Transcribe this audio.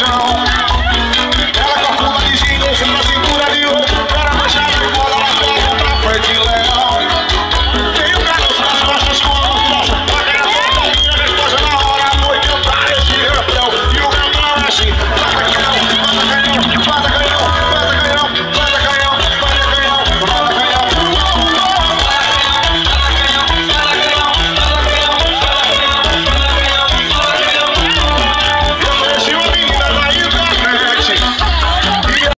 show.